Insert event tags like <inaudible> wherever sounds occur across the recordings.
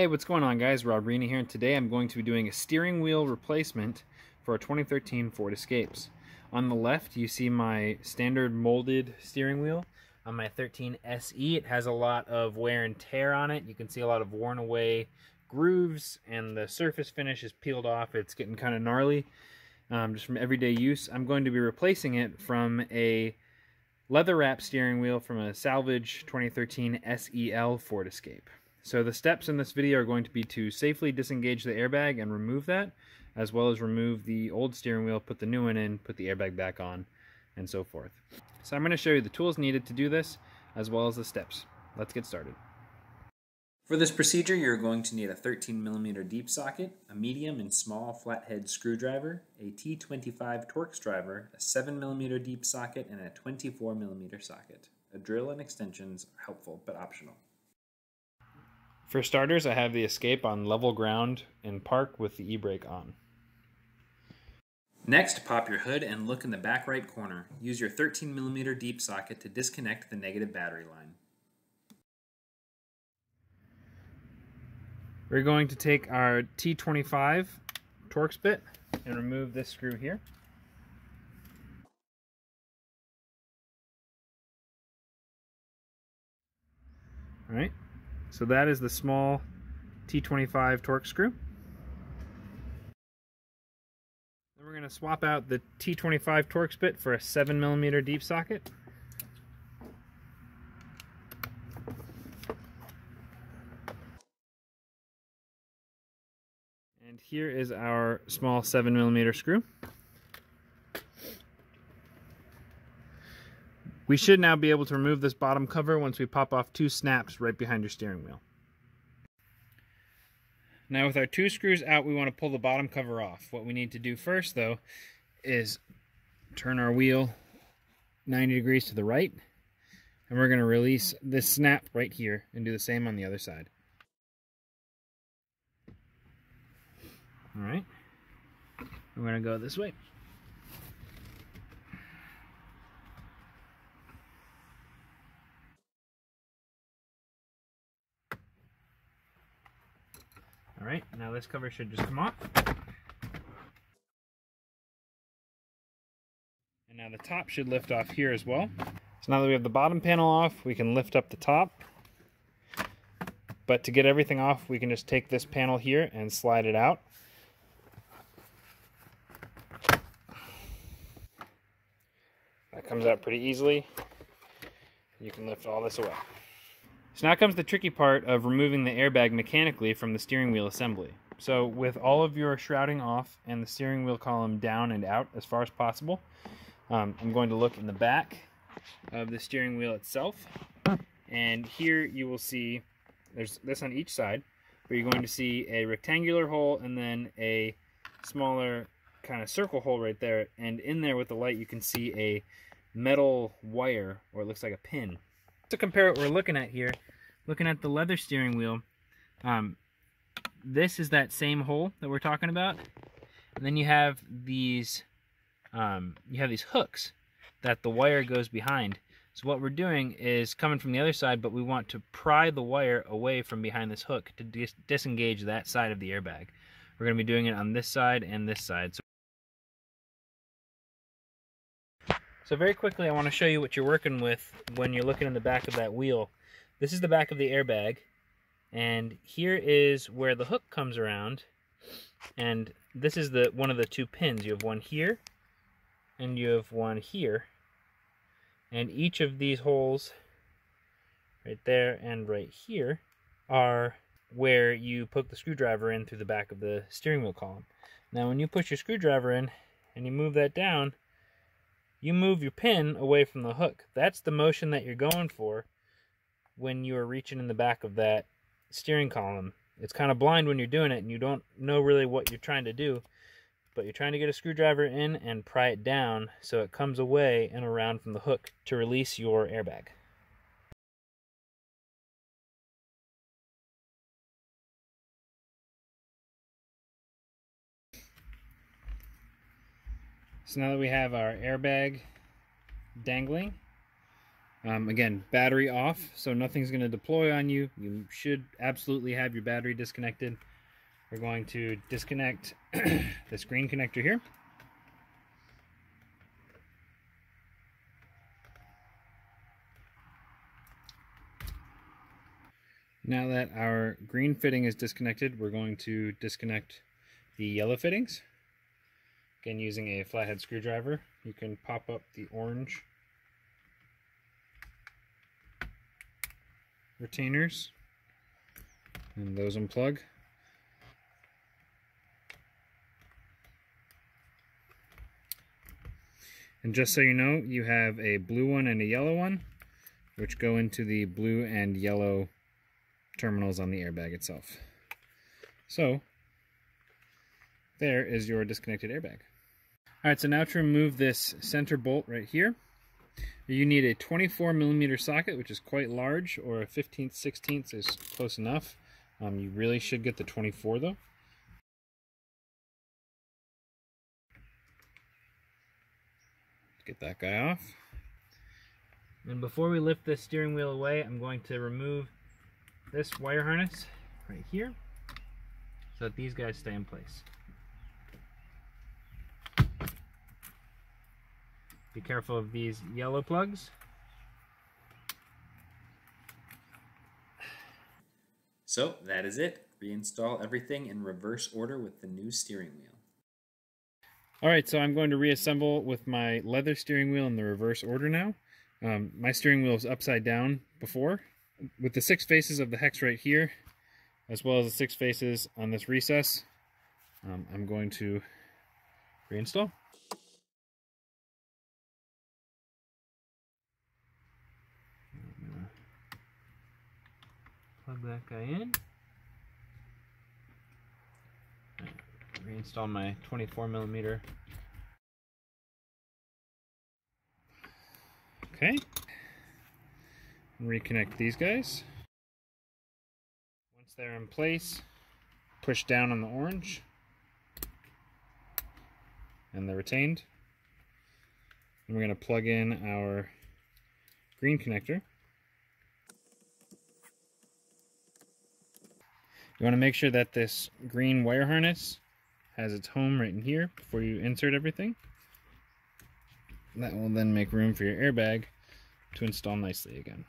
Hey, what's going on guys? Rob Rini here, and today I'm going to be doing a steering wheel replacement for a 2013 Ford Escapes. On the left, you see my standard molded steering wheel. On my 13 SE, it has a lot of wear and tear on it. You can see a lot of worn away grooves, and the surface finish is peeled off. It's getting kind of gnarly, um, just from everyday use. I'm going to be replacing it from a leather wrap steering wheel from a salvage 2013 SEL Ford Escape. So the steps in this video are going to be to safely disengage the airbag and remove that, as well as remove the old steering wheel, put the new one in, put the airbag back on, and so forth. So I'm going to show you the tools needed to do this, as well as the steps. Let's get started. For this procedure, you're going to need a 13 millimeter deep socket, a medium and small flathead screwdriver, a T25 Torx driver, a 7 millimeter deep socket, and a 24 millimeter socket. A drill and extensions are helpful but optional. For starters, I have the escape on level ground in park with the e-brake on. Next, pop your hood and look in the back right corner. Use your 13mm deep socket to disconnect the negative battery line. We're going to take our T25 Torx bit and remove this screw here. All right, so that is the small T25 Torx screw. Then we're going to swap out the T25 Torx bit for a 7 millimeter deep socket. And here is our small 7 millimeter screw. We should now be able to remove this bottom cover once we pop off two snaps right behind your steering wheel. Now with our two screws out, we want to pull the bottom cover off. What we need to do first though is turn our wheel 90 degrees to the right and we're going to release this snap right here and do the same on the other side. All right, we're going to go this way. All right, now this cover should just come off. And now the top should lift off here as well. So now that we have the bottom panel off, we can lift up the top. But to get everything off, we can just take this panel here and slide it out. That comes out pretty easily. You can lift all this away. So now comes the tricky part of removing the airbag mechanically from the steering wheel assembly. So with all of your shrouding off and the steering wheel column down and out as far as possible, um, I'm going to look in the back of the steering wheel itself. And here you will see, there's this on each side, where you're going to see a rectangular hole and then a smaller kind of circle hole right there. And in there with the light, you can see a metal wire, or it looks like a pin to compare what we're looking at here, looking at the leather steering wheel, um, this is that same hole that we're talking about. And then you have these, um, you have these hooks that the wire goes behind. So what we're doing is coming from the other side, but we want to pry the wire away from behind this hook to dis disengage that side of the airbag. We're going to be doing it on this side and this side. So So very quickly, I want to show you what you're working with when you're looking in the back of that wheel. This is the back of the airbag, and here is where the hook comes around, and this is the one of the two pins. You have one here, and you have one here, and each of these holes, right there and right here, are where you poke the screwdriver in through the back of the steering wheel column. Now when you push your screwdriver in and you move that down, you move your pin away from the hook. That's the motion that you're going for when you are reaching in the back of that steering column. It's kind of blind when you're doing it and you don't know really what you're trying to do, but you're trying to get a screwdriver in and pry it down so it comes away and around from the hook to release your airbag. So now that we have our airbag dangling, Um, again, battery off, so nothing's going to deploy on you. You should absolutely have your battery disconnected. We're going to disconnect <clears throat> the screen connector here. Now that our green fitting is disconnected, we're going to disconnect the yellow fittings. Again, using a flathead screwdriver, you can pop up the orange retainers and those unplug. And just so you know, you have a blue one and a yellow one, which go into the blue and yellow terminals on the airbag itself. So, there is your disconnected airbag. Alright, so now to remove this center bolt right here, you need a 24 millimeter socket, which is quite large, or a 15th, 16th is close enough. Um, you really should get the 24 though. Get that guy off. And before we lift this steering wheel away, I'm going to remove this wire harness right here so that these guys stay in place. Be careful of these yellow plugs. So that is it. Reinstall everything in reverse order with the new steering wheel. Alright, so I'm going to reassemble with my leather steering wheel in the reverse order now. Um, my steering wheel was upside down before. With the six faces of the hex right here, as well as the six faces on this recess, um, I'm going to reinstall. Plug that guy in. Reinstall my 24 millimeter. Okay. Reconnect these guys. Once they're in place, push down on the orange and they're retained. And we're going to plug in our green connector. You want to make sure that this green wire harness has its home right in here before you insert everything. That will then make room for your airbag to install nicely again.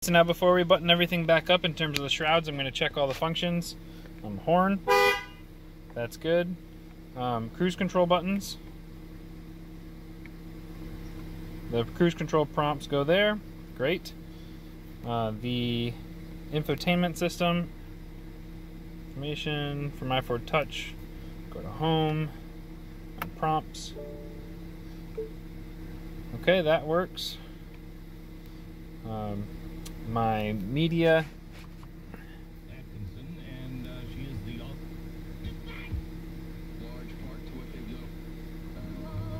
So now before we button everything back up in terms of the shrouds, I'm going to check all the functions. Um, horn, that's good. Um, cruise control buttons. The cruise control prompts go there. Great. Uh, the infotainment system. Information for MyFord Touch. Go to home. Prompts. Okay, that works. Um, my media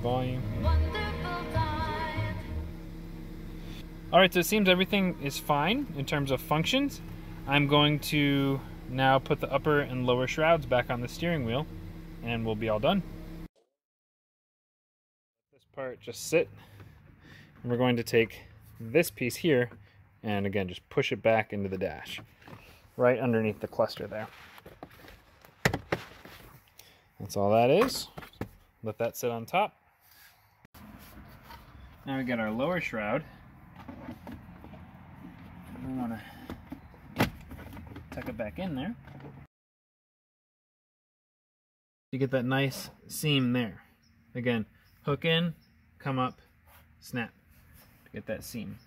volume. Alright, so it seems everything is fine in terms of functions. I'm going to now put the upper and lower shrouds back on the steering wheel and we'll be all done. This part just sit. And we're going to take this piece here and again just push it back into the dash right underneath the cluster there. That's all that is. Let that sit on top. Now we got our lower shroud. We want to tuck it back in there. You get that nice seam there. Again, hook in, come up, snap to get that seam.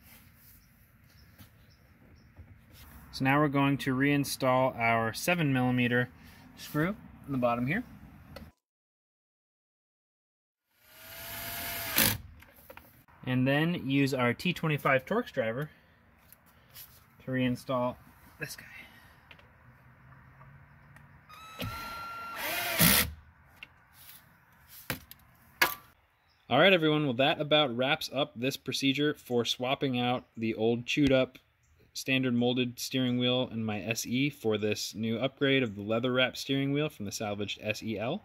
So now we're going to reinstall our 7 millimeter screw in the bottom here. And then use our T25 Torx driver to reinstall this guy. All right, everyone. Well, that about wraps up this procedure for swapping out the old chewed up standard molded steering wheel and my SE for this new upgrade of the leather wrap steering wheel from the salvaged SEL.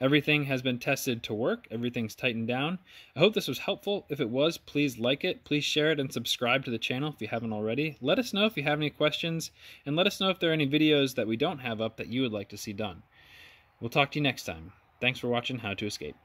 Everything has been tested to work. Everything's tightened down. I hope this was helpful. If it was, please like it. Please share it and subscribe to the channel if you haven't already. Let us know if you have any questions and let us know if there are any videos that we don't have up that you would like to see done. We'll talk to you next time. Thanks for watching How to Escape.